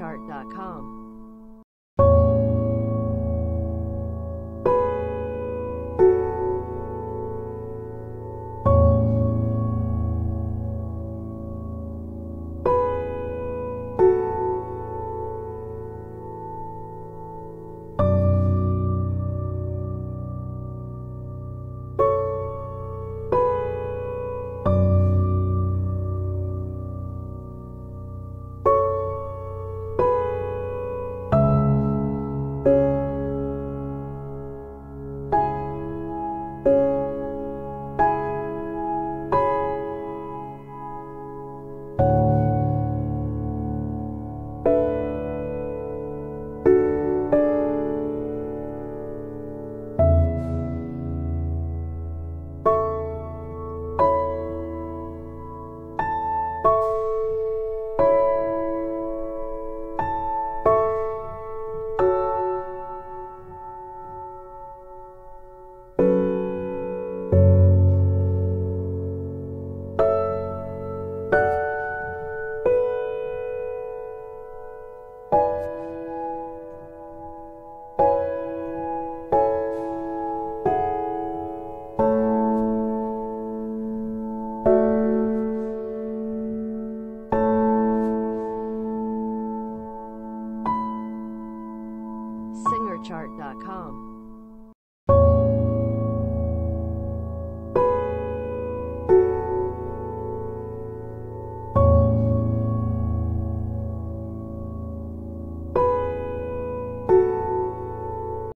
SingerChart.com. SingerChart.com.